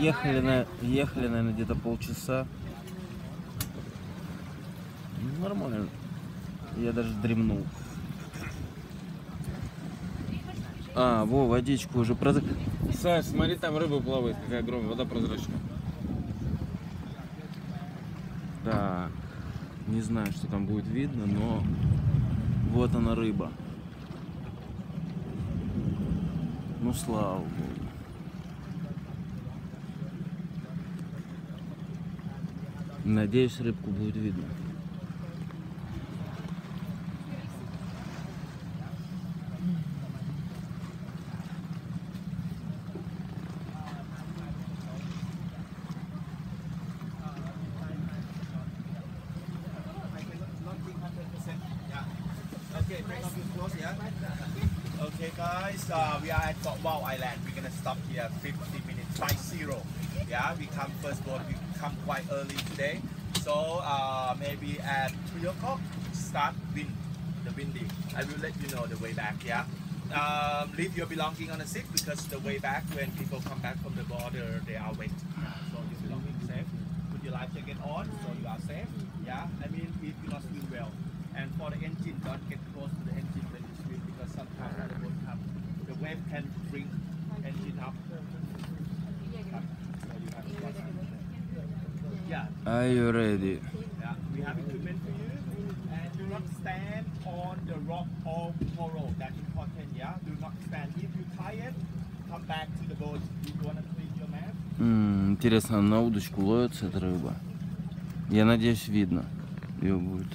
Ехали, на, ехали наверное, где-то полчаса. Ну, Нормально. Я даже дремнул. А, во, водичку уже проз... Саш, смотри, там рыба плавает, какая огромная, вода прозрачная. Так, не знаю, что там будет видно, но вот она рыба. Ну, слава богу. Надеюсь, рыбку будет видно. Yeah? Okay, guys, uh, we are at Got Wow Island. We're gonna stop here 50 minutes, by zero. Yeah, we come first boat, we come quite early today. So, uh, maybe at 3 o'clock, start wind, the windy. I will let you know the way back, yeah? Um, leave your belonging on the seat because the way back, when people come back from the border, they are wet. So your belonging safe. Put your life jacket on so you are safe. Yeah, I mean, if you not swim well. And for the engine, don't get can bring engine up. Yeah, Are you ready? yeah, we have equipment for you. And do not stand on the rock or coral. That's important, yeah? Do not stand. If you tired, come back to the boat. You want to clean your map? М, Интересно, на удочку ловится эта рыба? Я надеюсь, видно ее будет.